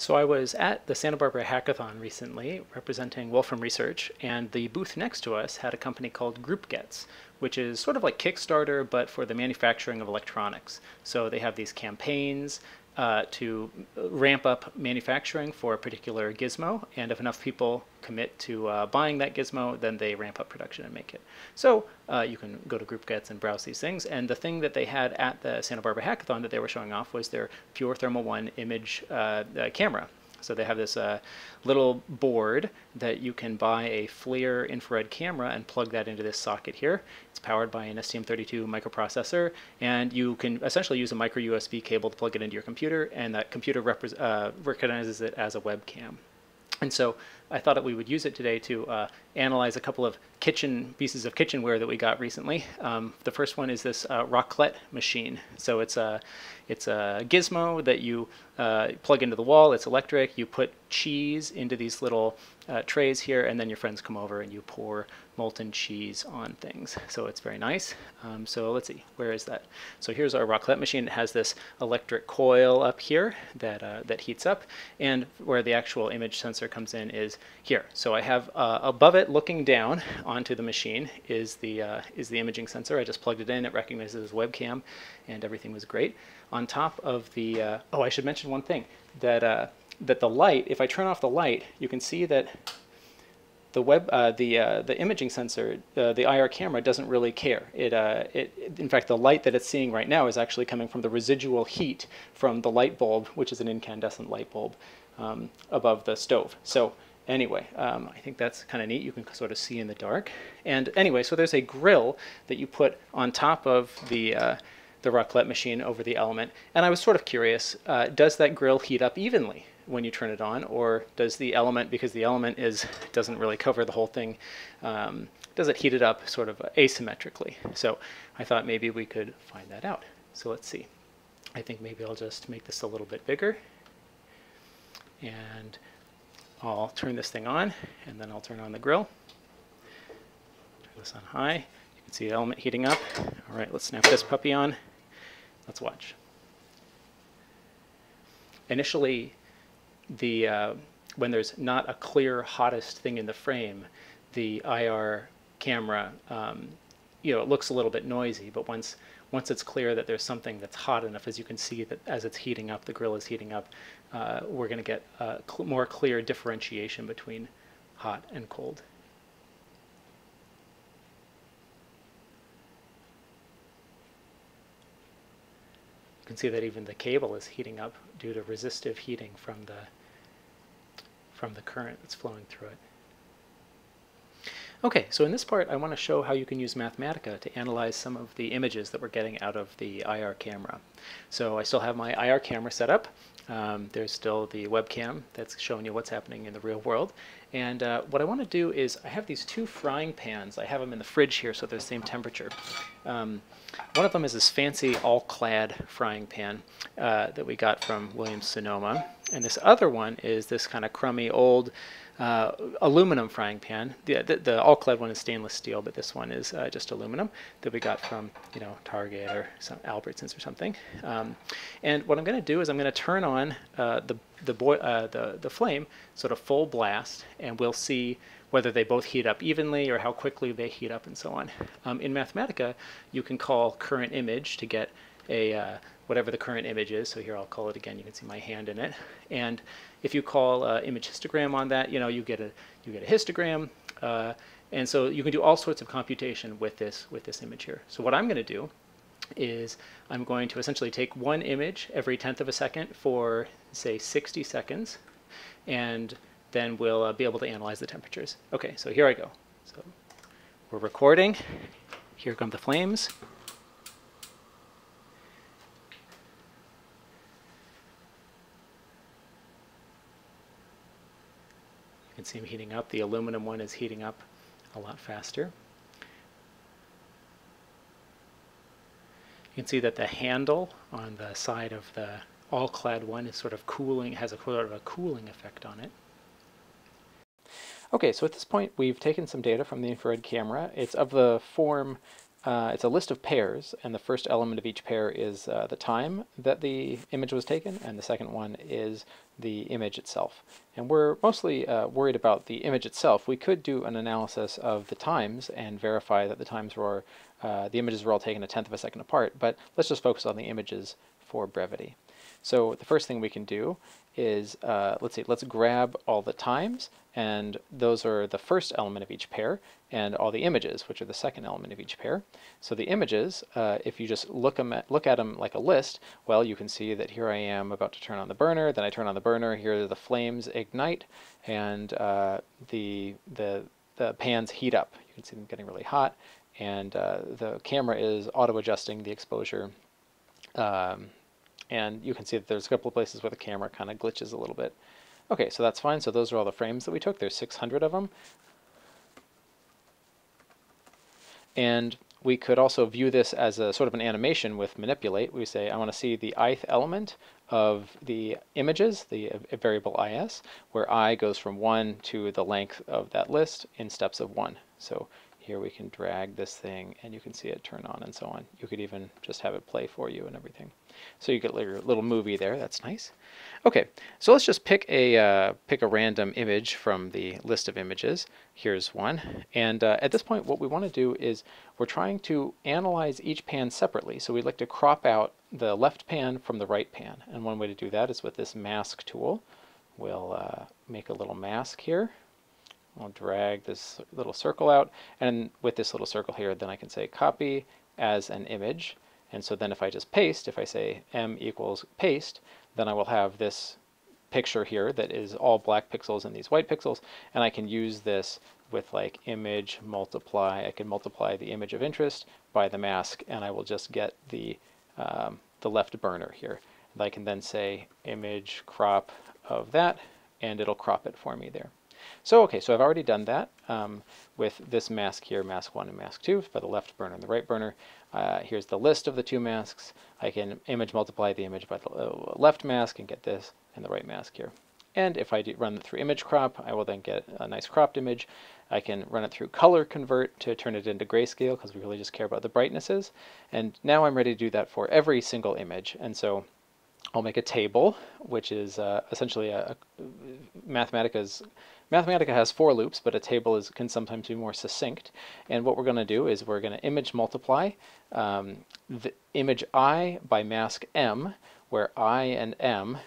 So I was at the Santa Barbara Hackathon recently representing Wolfram Research, and the booth next to us had a company called GroupGets, which is sort of like Kickstarter, but for the manufacturing of electronics. So they have these campaigns uh, to ramp up manufacturing for a particular gizmo, and if enough people commit to uh, buying that gizmo, then they ramp up production and make it. So uh, you can go to GroupGets and browse these things, and the thing that they had at the Santa Barbara Hackathon that they were showing off was their PureThermal One image uh, uh, camera. So they have this uh, little board that you can buy a FLIR infrared camera and plug that into this socket here. It's powered by an STM32 microprocessor, and you can essentially use a micro USB cable to plug it into your computer, and that computer uh, recognizes it as a webcam. And so I thought that we would use it today to uh, analyze a couple of kitchen pieces of kitchenware that we got recently. Um, the first one is this uh, machine. So it's a it's a gizmo that you uh, plug into the wall. It's electric. You put cheese into these little uh, trays here, and then your friends come over and you pour molten cheese on things. So it's very nice. Um, so let's see, where is that? So here's our raclette machine. It has this electric coil up here that uh, that heats up, and where the actual image sensor comes in is here. So I have uh, above it, looking down onto the machine, is the uh, is the imaging sensor. I just plugged it in. It recognizes webcam, and everything was great. On top of the uh, oh, I should mention one thing that uh, that the light. If I turn off the light, you can see that the web, uh, the uh, the imaging sensor, uh, the IR camera doesn't really care. It, uh, it, in fact, the light that it's seeing right now is actually coming from the residual heat from the light bulb, which is an incandescent light bulb um, above the stove. So anyway, um, I think that's kind of neat. You can sort of see in the dark. And anyway, so there's a grill that you put on top of the uh, the raclette machine over the element. And I was sort of curious, uh, does that grill heat up evenly? when you turn it on, or does the element, because the element is doesn't really cover the whole thing, um, does it heat it up sort of asymmetrically? So I thought maybe we could find that out. So let's see. I think maybe I'll just make this a little bit bigger, and I'll turn this thing on, and then I'll turn on the grill. Turn this on high. You can see the element heating up. All right, let's snap this puppy on. Let's watch. Initially, the uh, when there's not a clear hottest thing in the frame, the IR camera, um, you know, it looks a little bit noisy. But once once it's clear that there's something that's hot enough, as you can see that as it's heating up, the grill is heating up, uh, we're going to get cl more clear differentiation between hot and cold. Can see that even the cable is heating up due to resistive heating from the from the current that's flowing through it. Okay, so in this part I want to show how you can use Mathematica to analyze some of the images that we're getting out of the IR camera. So I still have my IR camera set up. Um, there's still the webcam that's showing you what's happening in the real world. And uh, what I want to do is I have these two frying pans. I have them in the fridge here so they're the same temperature. Um, one of them is this fancy all-clad frying pan uh, that we got from Williams Sonoma. And this other one is this kind of crummy old uh, aluminum frying pan. The, the, the, all-clad one is stainless steel, but this one is uh, just aluminum that we got from, you know, Target or some Albertsons or something. Um, and what I'm going to do is I'm going to turn on uh, the the, uh, the the flame sort of full blast, and we'll see whether they both heat up evenly or how quickly they heat up and so on. Um, in Mathematica, you can call current image to get a uh, whatever the current image is. So here I'll call it again. You can see my hand in it. And if you call uh, image histogram on that, you know you get a you get a histogram. Uh, and so you can do all sorts of computation with this with this image here. So what I'm going to do is I'm going to essentially take one image every tenth of a second for say 60 seconds, and then we'll uh, be able to analyze the temperatures. Okay, so here I go. So we're recording. Here come the flames. Can see them heating up. The aluminum one is heating up a lot faster. You can see that the handle on the side of the all-clad one is sort of cooling, has a sort of a cooling effect on it. Okay, so at this point we've taken some data from the infrared camera. It's of the form uh, it's a list of pairs, and the first element of each pair is uh, the time that the image was taken, and the second one is the image itself. And we're mostly uh, worried about the image itself. We could do an analysis of the times and verify that the times were, uh, the images were all taken a tenth of a second apart, but let's just focus on the images for brevity. So the first thing we can do is, uh, let's see, let's grab all the times, and those are the first element of each pair, and all the images, which are the second element of each pair. So the images, uh, if you just look, at, look at them like a list, well, you can see that here I am about to turn on the burner, then I turn on the burner, here the flames ignite, and uh, the, the, the pans heat up. You can see them getting really hot, and uh, the camera is auto-adjusting the exposure um, and you can see that there's a couple of places where the camera kind of glitches a little bit. Okay, so that's fine. So those are all the frames that we took. There's 600 of them. And we could also view this as a sort of an animation with manipulate. We say, I want to see the ith element of the images, the variable is, where i goes from 1 to the length of that list in steps of 1. So here we can drag this thing and you can see it turn on and so on. You could even just have it play for you and everything. So you get your little movie there. That's nice. Okay, so let's just pick a uh, pick a random image from the list of images. Here's one. And uh, at this point, what we want to do is we're trying to analyze each pan separately. So we'd like to crop out the left pan from the right pan. And one way to do that is with this mask tool. We'll uh, make a little mask here. I'll drag this little circle out, and with this little circle here, then I can say copy as an image. And so then if I just paste, if I say m equals paste, then I will have this picture here that is all black pixels and these white pixels, and I can use this with like image multiply. I can multiply the image of interest by the mask, and I will just get the um, the left burner here. And I can then say image crop of that, and it'll crop it for me there. So, okay, so I've already done that um, with this mask here, mask 1 and mask 2, by the left burner and the right burner. Uh, here's the list of the two masks. I can image multiply the image by the uh, left mask and get this and the right mask here. And if I run it through image crop, I will then get a nice cropped image. I can run it through color convert to turn it into grayscale because we really just care about the brightnesses. And now I'm ready to do that for every single image. And so I'll make a table, which is uh, essentially a, a Mathematica's Mathematica has for loops, but a table is can sometimes be more succinct. And what we're going to do is we're going to image multiply um, the image i by mask m, where i and m,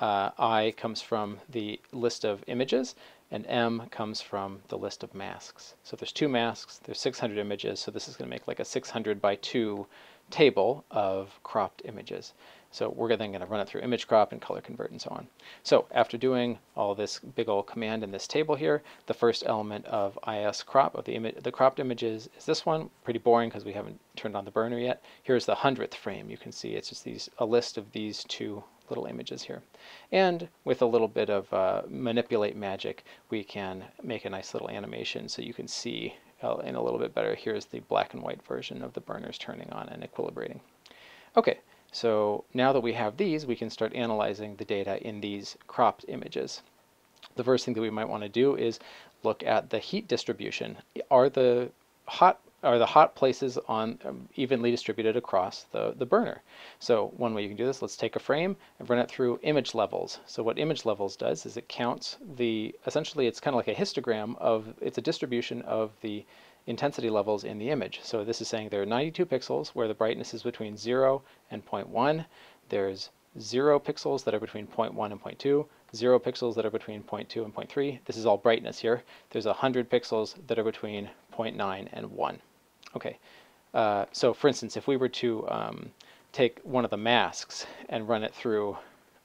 uh, i comes from the list of images, and m comes from the list of masks. So there's two masks, there's 600 images, so this is going to make like a 600 by 2 table of cropped images. So we're then going to run it through image crop and color convert and so on. So after doing all this big old command in this table here, the first element of is crop of the, image, the cropped images is this one. Pretty boring because we haven't turned on the burner yet. Here's the hundredth frame. You can see it's just these a list of these two little images here. And with a little bit of uh, manipulate magic, we can make a nice little animation so you can see uh, in a little bit better. Here's the black and white version of the burners turning on and equilibrating. Okay, so now that we have these, we can start analyzing the data in these cropped images. The first thing that we might want to do is look at the heat distribution. Are the hot are the hot places on um, evenly distributed across the, the burner. So one way you can do this, let's take a frame and run it through image levels. So what image levels does is it counts the, essentially it's kind of like a histogram of, it's a distribution of the intensity levels in the image. So this is saying there are 92 pixels where the brightness is between 0 and 0.1. There's 0 pixels that are between 0.1 and 0.2, 0 pixels that are between 0.2 and 0.3. This is all brightness here. There's 100 pixels that are between 0.9 and 1. Okay, uh, so for instance, if we were to um, take one of the masks and run it through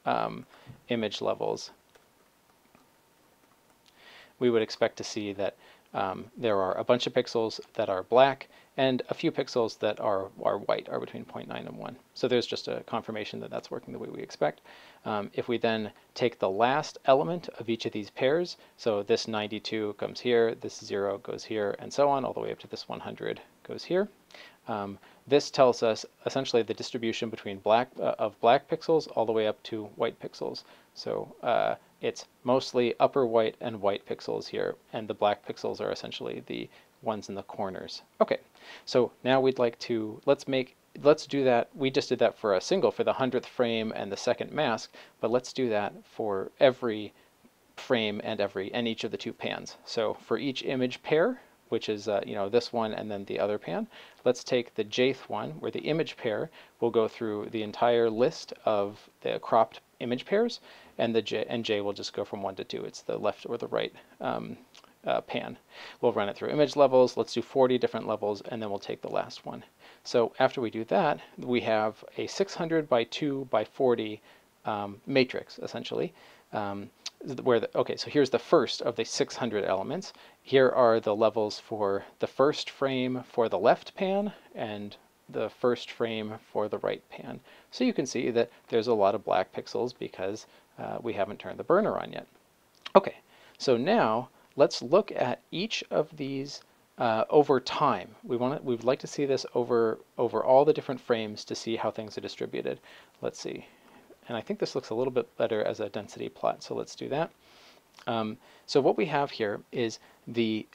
um, image levels, we would expect to see that um, there are a bunch of pixels that are black and a few pixels that are, are white, are between 0.9 and 1. So there's just a confirmation that that's working the way we expect. Um, if we then take the last element of each of these pairs, so this 92 comes here, this 0 goes here, and so on, all the way up to this 100 goes here. Um, this tells us essentially the distribution between black uh, of black pixels all the way up to white pixels. So uh, it's mostly upper white and white pixels here, and the black pixels are essentially the ones in the corners. Okay, so now we'd like to, let's make, let's do that, we just did that for a single, for the hundredth frame and the second mask, but let's do that for every frame and every, and each of the two pans. So for each image pair, which is uh, you know this one and then the other pan. Let's take the jth one, where the image pair will go through the entire list of the cropped image pairs, and the j and j will just go from one to two. It's the left or the right um, uh, pan. We'll run it through image levels. Let's do 40 different levels, and then we'll take the last one. So after we do that, we have a 600 by 2 by 40 um, matrix essentially. Um, where the, okay, so here's the first of the 600 elements. Here are the levels for the first frame for the left pan and the first frame for the right pan. So you can see that there's a lot of black pixels because uh, we haven't turned the burner on yet. Okay, so now let's look at each of these uh, over time. We want to, we would like to see this over over all the different frames to see how things are distributed. Let's see. And I think this looks a little bit better as a density plot, so let's do that. Um, so what we have here is the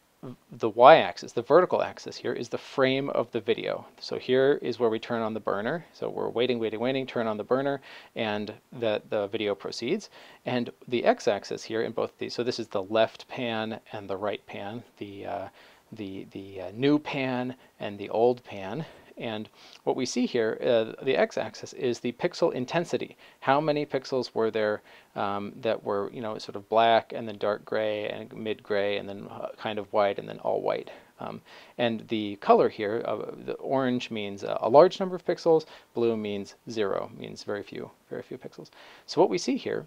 the y-axis, the vertical axis here is the frame of the video. So here is where we turn on the burner. So we're waiting, waiting, waiting, turn on the burner, and the, the video proceeds. And the x-axis here in both these, so this is the left pan and the right pan, the, uh, the, the uh, new pan and the old pan. And what we see here, uh, the x-axis is the pixel intensity. How many pixels were there um, that were, you know, sort of black and then dark gray and mid gray and then uh, kind of white and then all white. Um, and the color here, uh, the orange means a large number of pixels, blue means zero, means very few, very few pixels. So what we see here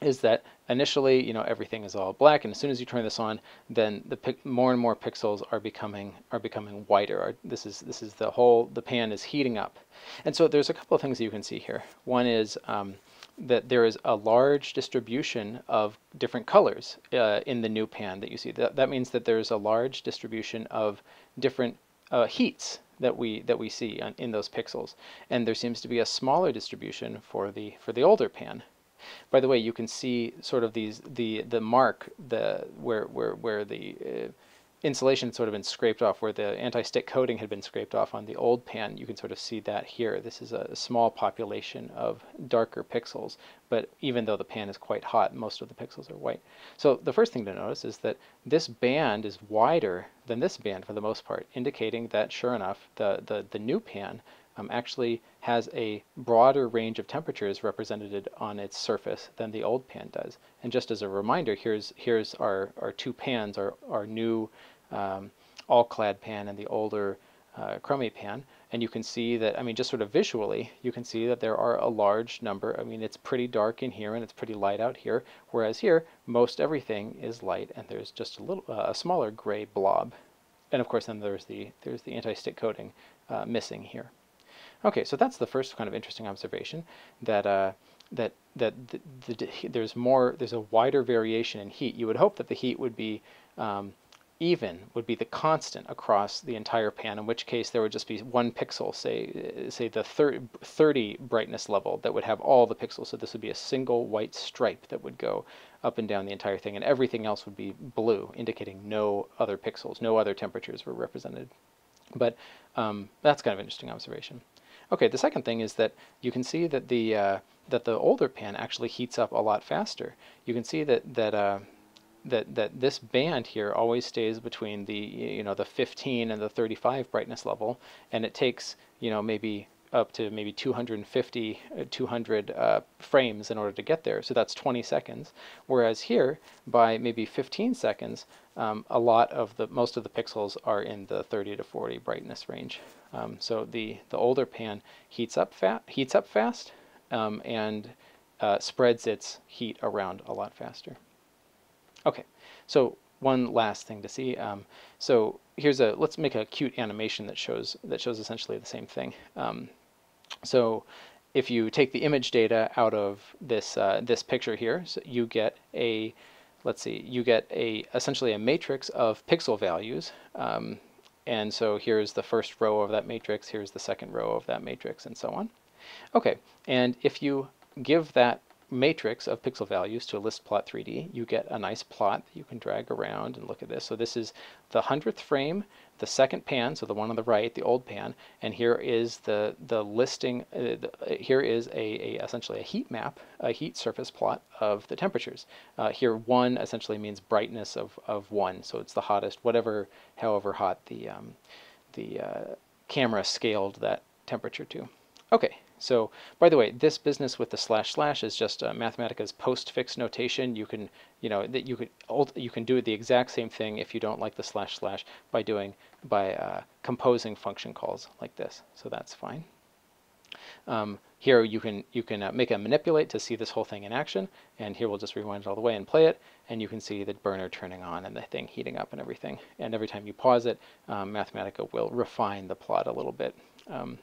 is that initially, you know, everything is all black, and as soon as you turn this on, then the more and more pixels are becoming are becoming whiter. this is this is the whole the pan is heating up, and so there's a couple of things you can see here. One is um, that there is a large distribution of different colors uh, in the new pan that you see. That that means that there's a large distribution of different uh, heats that we that we see on, in those pixels, and there seems to be a smaller distribution for the for the older pan. By the way, you can see sort of these the the mark the where where where the uh, insulation sort of been scraped off, where the anti-stick coating had been scraped off on the old pan. You can sort of see that here. This is a small population of darker pixels, but even though the pan is quite hot, most of the pixels are white. So the first thing to notice is that this band is wider than this band for the most part, indicating that sure enough, the the, the new pan um, actually has a broader range of temperatures represented on its surface than the old pan does. And just as a reminder, here's here's our, our two pans, our, our new um, all-clad pan and the older uh, chromie pan. And you can see that, I mean, just sort of visually, you can see that there are a large number. I mean, it's pretty dark in here and it's pretty light out here, whereas here, most everything is light and there's just a little, uh, a smaller gray blob. And of course, then there's the, there's the anti-stick coating uh, missing here. Okay, so that's the first kind of interesting observation that uh, that that the, the, there's more there's a wider variation in heat. You would hope that the heat would be um, even, would be the constant across the entire pan. In which case there would just be one pixel, say say the 30 brightness level that would have all the pixels. So this would be a single white stripe that would go up and down the entire thing, and everything else would be blue, indicating no other pixels, no other temperatures were represented. But um, that's kind of an interesting observation. Okay, the second thing is that you can see that the uh, that the older pan actually heats up a lot faster. You can see that that uh, that that this band here always stays between the you know the 15 and the 35 brightness level, and it takes you know maybe up to maybe 250, uh, 200 uh, frames in order to get there. So that's 20 seconds. Whereas here, by maybe 15 seconds, um, a lot of the most of the pixels are in the 30 to 40 brightness range. Um, so the the older pan heats up fat heats up fast um, and uh, spreads its heat around a lot faster. Okay, so one last thing to see. Um, so here's a let's make a cute animation that shows that shows essentially the same thing. Um, so if you take the image data out of this uh, this picture here, so you get a let's see, you get a essentially a matrix of pixel values. Um, and so here's the first row of that matrix, here's the second row of that matrix, and so on. Okay, and if you give that matrix of pixel values to a list plot 3D, you get a nice plot that you can drag around and look at this. So this is the hundredth frame, the second pan, so the one on the right, the old pan, and here is the the listing. Uh, the, uh, here is a, a, essentially a heat map, a heat surface plot of the temperatures. Uh, here one essentially means brightness of of one, so it's the hottest, whatever, however hot the um, the uh, camera scaled that temperature to. Okay, so by the way, this business with the slash slash is just uh, Mathematica's postfix notation. You can, you know, that you could you can do the exact same thing if you don't like the slash slash by doing by uh, composing function calls like this. So that's fine. Um, here you can you can uh, make a manipulate to see this whole thing in action, and here we'll just rewind it all the way and play it, and you can see the burner turning on and the thing heating up and everything. And every time you pause it, um, Mathematica will refine the plot a little bit. Um,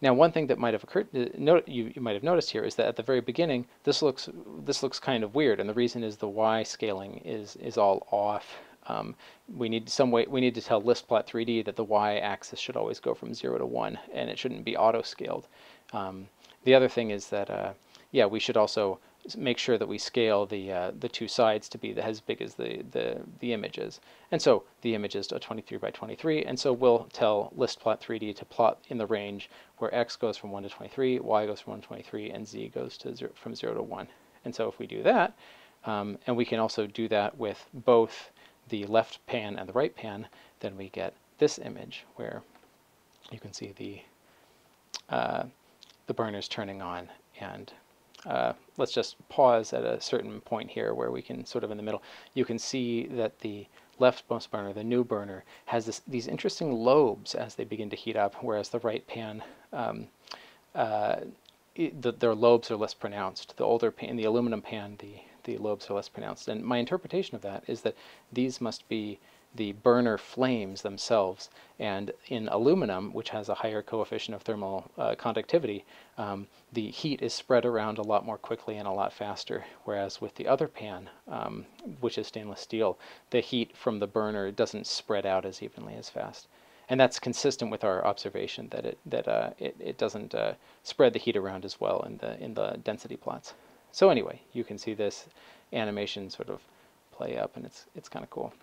now, one thing that might have occurred, uh, you, you might have noticed here, is that at the very beginning, this looks this looks kind of weird, and the reason is the y scaling is is all off. Um, we need some way we need to tell listplot3d that the y-axis should always go from zero to one, and it shouldn't be auto-scaled. Um, the other thing is that uh, yeah, we should also make sure that we scale the uh, the two sides to be as big as the, the, the images. And so the image is a 23 by 23, and so we'll tell listplot3d to plot in the range where x goes from 1 to 23, y goes from 1 to 23, and z goes to zero, from 0 to 1. And so if we do that, um, and we can also do that with both the left pan and the right pan, then we get this image where you can see the uh, the burners turning on and uh, let's just pause at a certain point here where we can sort of in the middle, you can see that the leftmost burner, the new burner, has this, these interesting lobes as they begin to heat up, whereas the right pan, um, uh, it, the, their lobes are less pronounced. The older pan, the aluminum pan, the, the lobes are less pronounced. And my interpretation of that is that these must be the burner flames themselves. And in aluminum, which has a higher coefficient of thermal uh, conductivity, um, the heat is spread around a lot more quickly and a lot faster. Whereas with the other pan, um, which is stainless steel, the heat from the burner doesn't spread out as evenly as fast. And that's consistent with our observation that it that uh, it, it doesn't uh, spread the heat around as well in the in the density plots. So anyway, you can see this animation sort of play up, and it's it's kind of cool.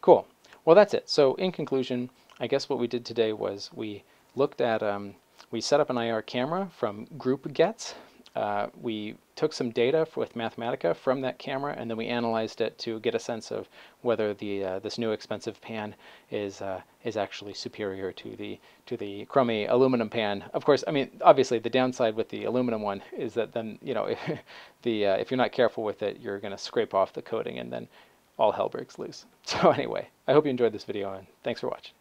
Cool. Well, that's it. So in conclusion, I guess what we did today was we looked at, um, we set up an IR camera from GroupGets. Uh, we took some data with Mathematica from that camera, and then we analyzed it to get a sense of whether the uh, this new expensive pan is uh, is actually superior to the to the Chromie aluminum pan. Of course, I mean obviously the downside with the aluminum one is that then you know if the uh, if you're not careful with it, you're going to scrape off the coating, and then all hell breaks loose. So anyway, I hope you enjoyed this video and thanks for watching.